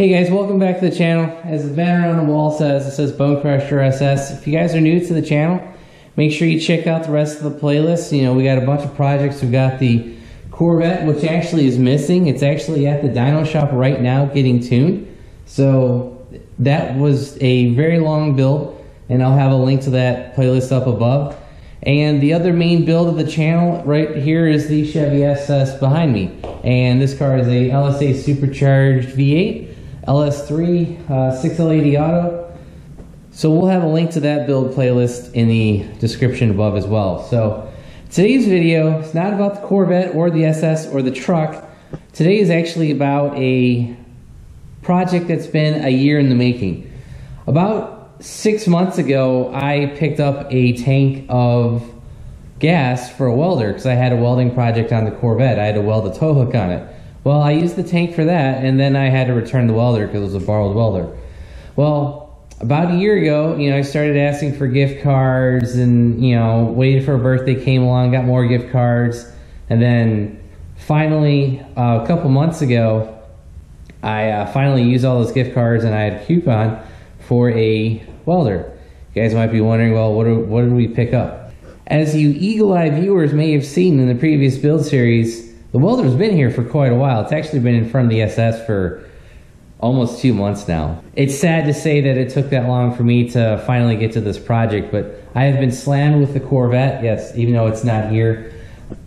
Hey guys, welcome back to the channel. As the banner on the wall says, it says Bone Crusher SS. If you guys are new to the channel, make sure you check out the rest of the playlist. You know, we got a bunch of projects. We've got the Corvette, which actually is missing. It's actually at the dyno shop right now getting tuned. So that was a very long build, and I'll have a link to that playlist up above. And the other main build of the channel right here is the Chevy SS behind me. And this car is a LSA supercharged V8 LS3 uh, 6L80 auto. So we'll have a link to that build playlist in the description above as well. So today's video is not about the Corvette or the SS or the truck. Today is actually about a project that's been a year in the making. About six months ago, I picked up a tank of gas for a welder because I had a welding project on the Corvette. I had to weld a tow hook on it. Well, I used the tank for that, and then I had to return the welder because it was a borrowed welder. Well, about a year ago, you know, I started asking for gift cards and, you know, waited for a birthday came along, got more gift cards. And then finally, uh, a couple months ago, I uh, finally used all those gift cards and I had a coupon for a welder. You guys might be wondering, well, what, what did we pick up? As you eagle eye viewers may have seen in the previous build series, the welder's been here for quite a while. It's actually been in front of the SS for almost two months now. It's sad to say that it took that long for me to finally get to this project, but I have been slammed with the Corvette, yes, even though it's not here.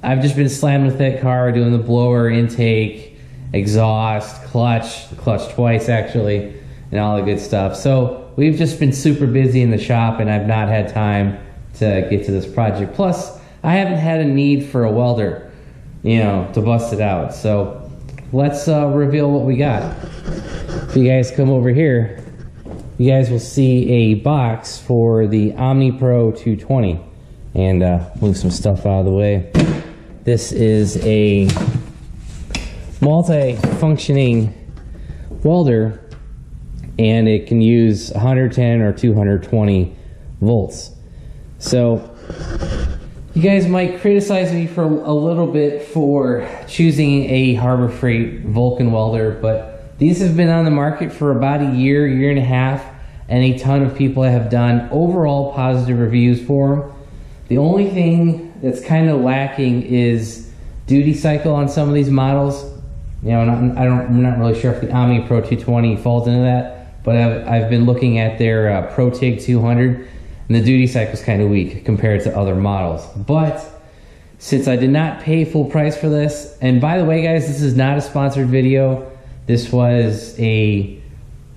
I've just been slammed with that car, doing the blower, intake, exhaust, clutch, clutch twice actually, and all the good stuff. So we've just been super busy in the shop and I've not had time to get to this project. Plus, I haven't had a need for a welder you know, to bust it out. So let's uh, reveal what we got. If you guys come over here, you guys will see a box for the Omni Pro 220. And uh, move some stuff out of the way. This is a multi-functioning welder and it can use 110 or 220 volts. So you guys might criticize me for a little bit for choosing a Harbor Freight Vulcan welder, but these have been on the market for about a year, year and a half, and a ton of people have done overall positive reviews for them. The only thing that's kind of lacking is duty cycle on some of these models. You know, I don't, I'm not really sure if the Omni Pro 220 falls into that, but I've, I've been looking at their uh, ProTig 200 and the duty cycle is kind of weak compared to other models. But since I did not pay full price for this, and by the way, guys, this is not a sponsored video. This was a,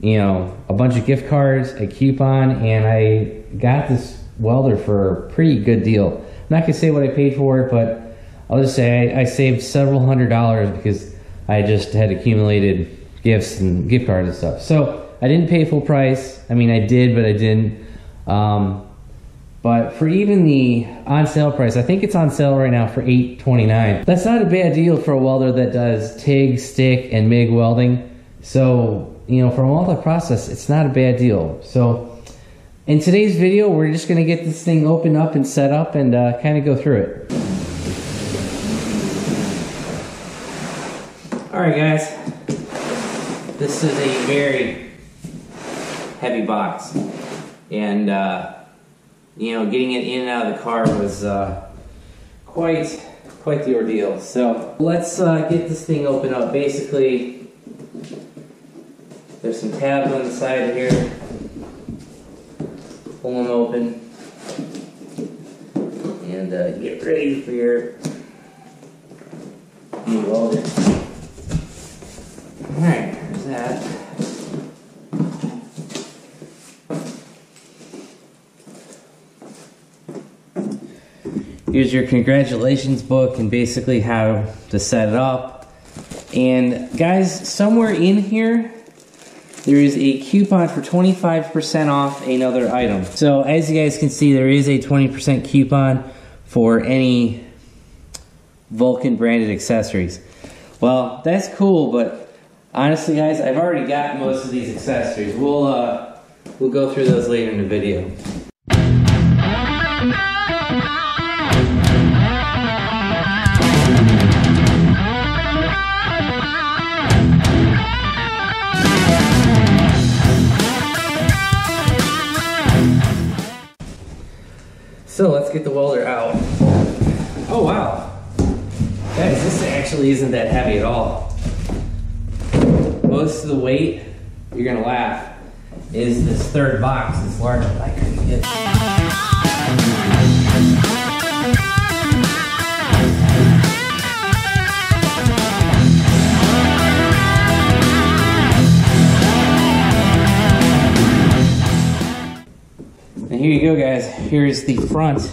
you know, a bunch of gift cards, a coupon, and I got this welder for a pretty good deal. I'm not gonna say what I paid for it, but I'll just say I, I saved several hundred dollars because I just had accumulated gifts and gift cards and stuff. So I didn't pay full price. I mean, I did, but I didn't. Um, but for even the on sale price, I think it's on sale right now for $8.29. That's not a bad deal for a welder that does TIG, stick, and MIG welding. So, you know, for a multi-process, it's not a bad deal. So, in today's video, we're just going to get this thing opened up and set up and uh, kind of go through it. Alright guys, this is a very heavy box and uh, you know getting it in and out of the car was uh, quite quite the ordeal. So let's uh, get this thing open up. Basically, there's some tabs on the side here. Pull them open and uh, get ready for your new welder. All right, there's that. Here's your congratulations book and basically how to set it up. And guys, somewhere in here, there is a coupon for 25% off another item. So as you guys can see, there is a 20% coupon for any Vulcan branded accessories. Well, that's cool, but honestly guys, I've already got most of these accessories. We'll, uh, we'll go through those later in the video. Let's get the welder out. Oh wow. Guys, this actually isn't that heavy at all. Most of the weight, you're gonna laugh, is this third box. It's larger, but I couldn't get here you go, guys. Here's the front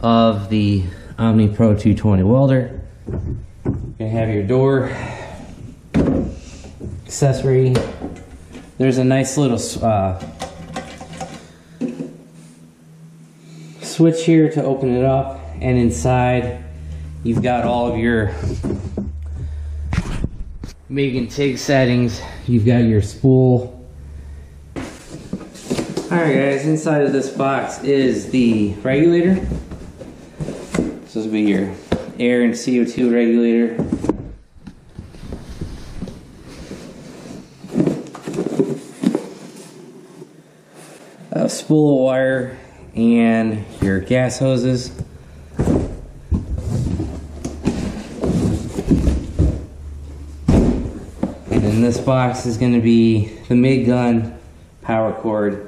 of the Omni Pro 220 welder. Gonna have your door accessory. There's a nice little uh, switch here to open it up, and inside you've got all of your MIG and TIG settings. You've got your spool Alright guys, inside of this box is the regulator. This will be your air and CO2 regulator. A spool of wire and your gas hoses. And this box is going to be the MIG gun, power cord,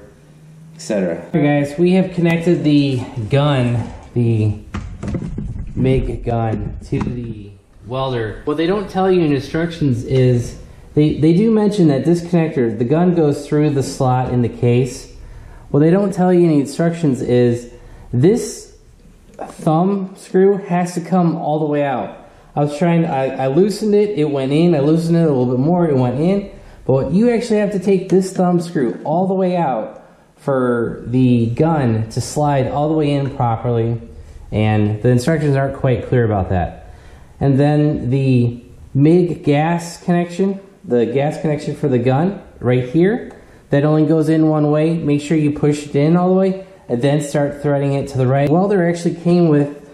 etc. guys, we have connected the gun, the MIG gun, to the welder. What they don't tell you in instructions is, they, they do mention that this connector, the gun goes through the slot in the case. What they don't tell you in instructions is, this thumb screw has to come all the way out. I was trying, I, I loosened it, it went in, I loosened it a little bit more, it went in. But you actually have to take this thumb screw all the way out for the gun to slide all the way in properly, and the instructions aren't quite clear about that. And then the MIG gas connection, the gas connection for the gun right here, that only goes in one way. Make sure you push it in all the way and then start threading it to the right. Welder actually came with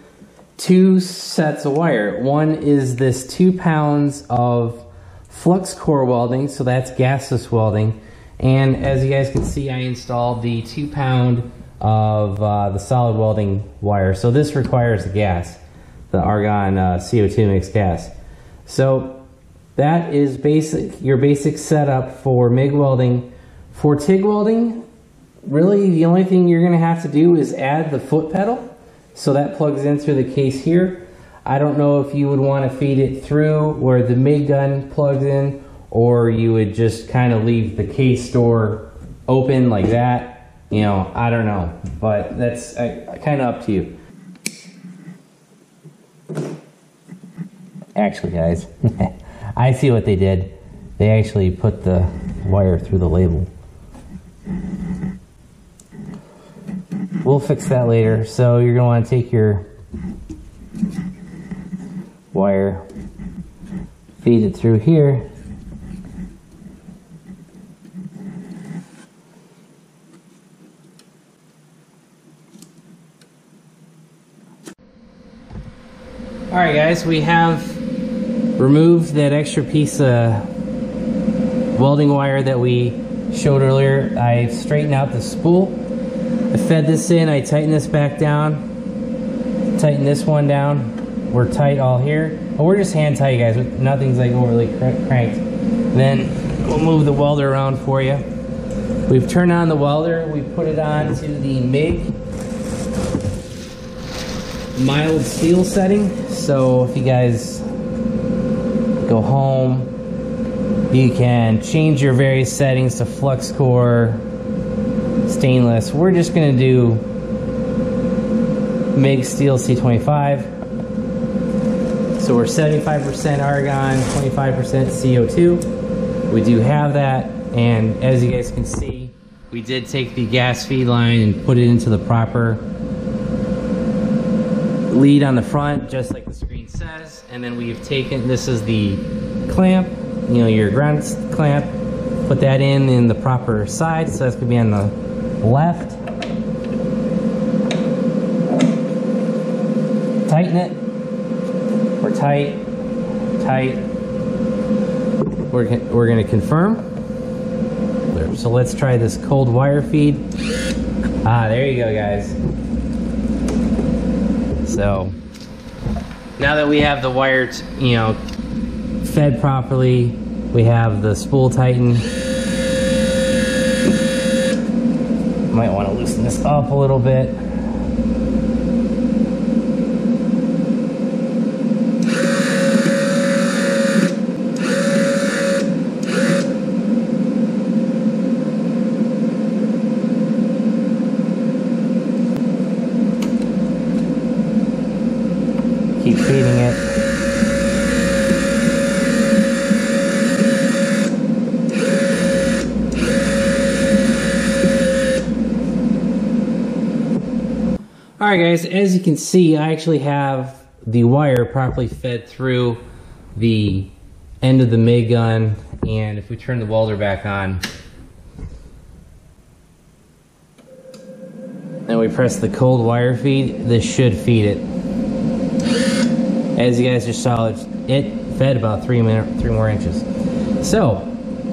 two sets of wire. One is this two pounds of flux core welding, so that's gasless welding. And as you guys can see, I installed the two pound of uh, the solid welding wire. So this requires the gas, the argon uh, CO2 mixed gas. So that is basic your basic setup for MIG welding. For TIG welding, really the only thing you're gonna have to do is add the foot pedal. So that plugs in through the case here. I don't know if you would want to feed it through where the MIG gun plugs in or you would just kind of leave the case door open like that. You know, I don't know, but that's kind of up to you. Actually, guys, I see what they did. They actually put the wire through the label. We'll fix that later. So you're going to want to take your wire, feed it through here, Alright guys, we have removed that extra piece of welding wire that we showed earlier. I straightened out the spool. I fed this in, I tightened this back down, tighten this one down. We're tight all here. Oh, we're just hand tight guys, nothing's like overly cranked. Then we'll move the welder around for you. We've turned on the welder, we put it on to the MIG mild steel setting. So if you guys go home, you can change your various settings to flux core, stainless. We're just going to do MIG steel C25. So we're 75% argon, 25% CO2. We do have that, and as you guys can see, we did take the gas feed line and put it into the proper lead on the front, just like the screen says. and then we've taken, this is the clamp, you know, your ground clamp, put that in in the proper side, so that's gonna be on the left. Tighten it, we're tight, tight. We're, we're gonna confirm. So let's try this cold wire feed. Ah, there you go, guys. So, now that we have the wire, you know, fed properly, we have the spool tighten. Might want to loosen this up a little bit. keep feeding it. Alright guys, as you can see, I actually have the wire properly fed through the end of the MIG gun, and if we turn the welder back on, and we press the cold wire feed, this should feed it. As you guys just saw, it fed about three three more inches. So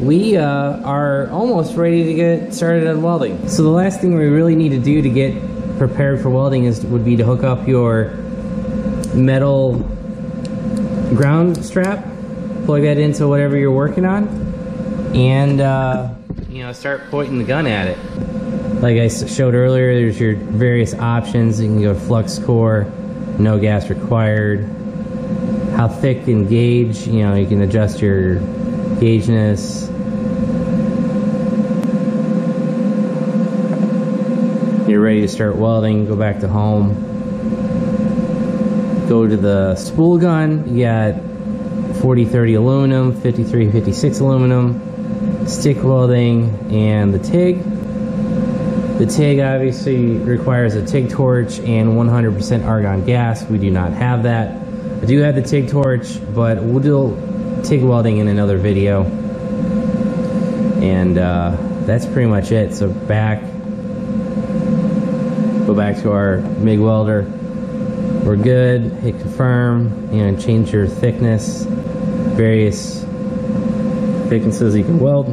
we uh, are almost ready to get started on welding. So the last thing we really need to do to get prepared for welding is would be to hook up your metal ground strap, plug that into whatever you're working on, and uh, you know start pointing the gun at it. Like I showed earlier, there's your various options. You can go flux core, no gas required, how thick and gauge, you know, you can adjust your gaugeness. You're ready to start welding, go back to home. Go to the spool gun, you got 40-30 aluminum, 53-56 aluminum, stick welding, and the TIG. The TIG obviously requires a TIG torch and 100% argon gas. We do not have that. I do have the TIG torch, but we'll do TIG welding in another video. And uh, that's pretty much it. So back, go back to our MIG welder. We're good. Hit confirm. You know, change your thickness, various thicknesses you can weld,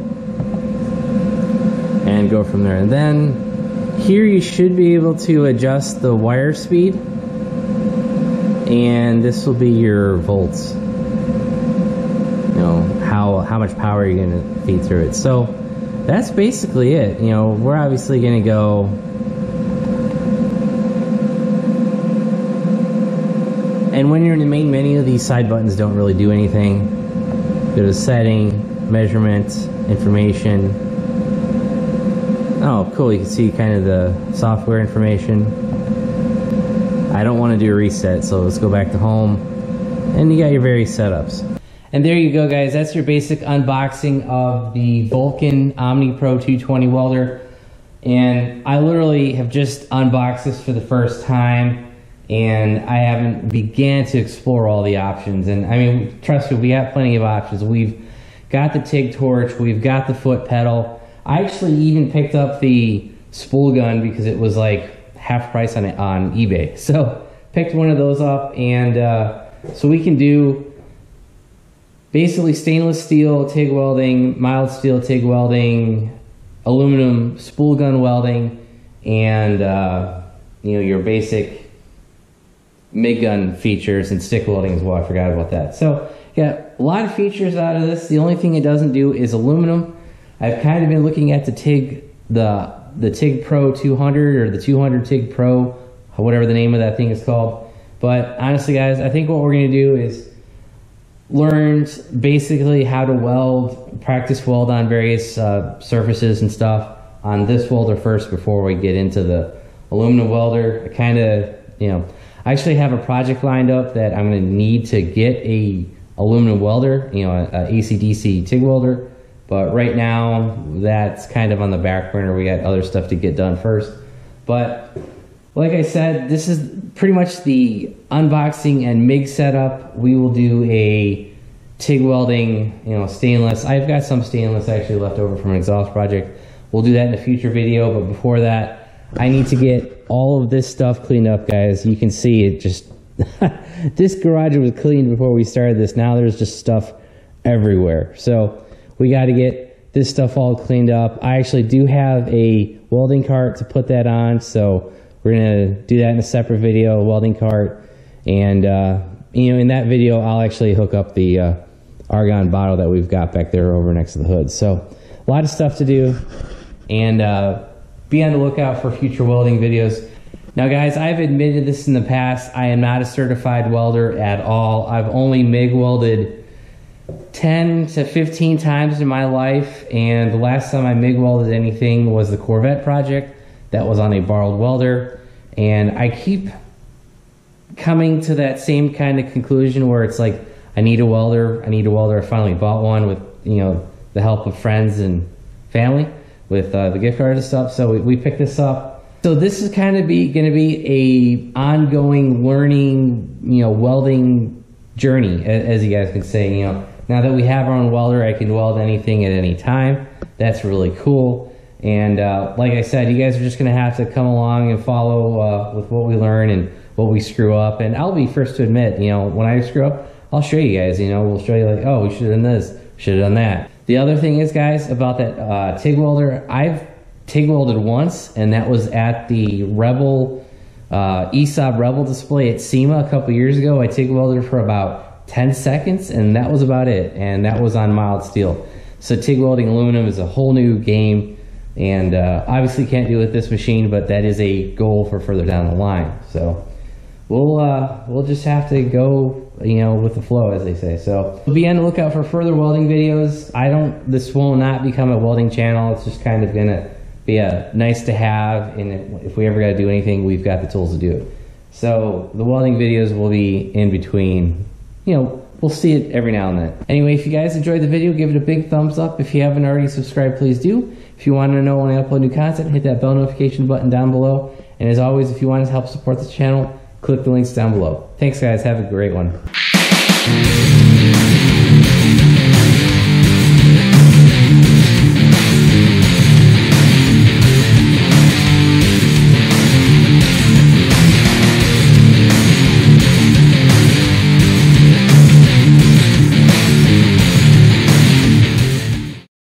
and go from there. And then here you should be able to adjust the wire speed and this will be your volts. You know, how, how much power you're to feed through it. So that's basically it. You know, we're obviously to go And when you're in the main menu, these side buttons don't really do anything. Go to setting, measurement, information. Oh, cool. You can see kind of the software information. I don't want to do a reset, so let's go back to home. And you got your various setups. And there you go, guys. That's your basic unboxing of the Vulcan Omni Pro 220 welder. And I literally have just unboxed this for the first time. And I haven't began to explore all the options. And I mean, trust me, we got plenty of options. We've got the TIG torch. We've got the foot pedal. I actually even picked up the spool gun because it was like half price on it on eBay. So picked one of those up, and uh, so we can do basically stainless steel TIG welding, mild steel TIG welding, aluminum spool gun welding, and uh, you know your basic MIG gun features and stick welding as well. I forgot about that. So yeah, a lot of features out of this. The only thing it doesn't do is aluminum. I've kind of been looking at the TIG, the the TIG Pro 200 or the 200 TIG Pro, whatever the name of that thing is called. But honestly, guys, I think what we're going to do is learn basically how to weld, practice weld on various uh, surfaces and stuff on this welder first before we get into the aluminum welder. I kind of, you know, I actually have a project lined up that I'm going to need to get a aluminum welder, you know, a, AC/DC TIG welder but right now, that's kind of on the back burner. We got other stuff to get done first. But like I said, this is pretty much the unboxing and MIG setup. We will do a TIG welding, you know, stainless. I've got some stainless actually left over from an exhaust project. We'll do that in a future video, but before that, I need to get all of this stuff cleaned up, guys. You can see it just, this garage was cleaned before we started this. Now there's just stuff everywhere. So we got to get this stuff all cleaned up. I actually do have a welding cart to put that on. So we're gonna do that in a separate video, welding cart, and uh, you know, in that video, I'll actually hook up the uh, argon bottle that we've got back there over next to the hood. So a lot of stuff to do, and uh, be on the lookout for future welding videos. Now, guys, I've admitted this in the past. I am not a certified welder at all. I've only MIG welded 10 to 15 times in my life, and the last time I MIG welded anything was the Corvette project that was on a borrowed welder. And I keep coming to that same kind of conclusion where it's like, I need a welder, I need a welder. I finally bought one with, you know, the help of friends and family with uh, the gift cards and stuff. So we, we picked this up so this is kind of be going to be a ongoing learning, you know, welding journey, as you guys can say. You know, now that we have our own welder, I can weld anything at any time. That's really cool. And uh, like I said, you guys are just going to have to come along and follow uh, with what we learn and what we screw up. And I'll be first to admit, you know, when I screw up, I'll show you guys. You know, we'll show you like, oh, we should have done this, should have done that. The other thing is, guys, about that uh, TIG welder, I've TIG welded once, and that was at the Rebel uh, ESAB Rebel display at SEMA a couple years ago. I TIG welded for about 10 seconds, and that was about it. And that was on mild steel. So TIG welding aluminum is a whole new game, and uh, obviously can't do it with this machine, but that is a goal for further down the line. So we'll uh, we'll just have to go, you know, with the flow, as they say. So be on the lookout for further welding videos. I don't. This will not become a welding channel. It's just kind of gonna be a nice to have. And if we ever got to do anything, we've got the tools to do it. So the welding videos will be in between. You know, we'll see it every now and then. Anyway, if you guys enjoyed the video, give it a big thumbs up. If you haven't already subscribed, please do. If you want to know when I upload new content, hit that bell notification button down below. And as always, if you want to help support the channel, click the links down below. Thanks, guys. Have a great one.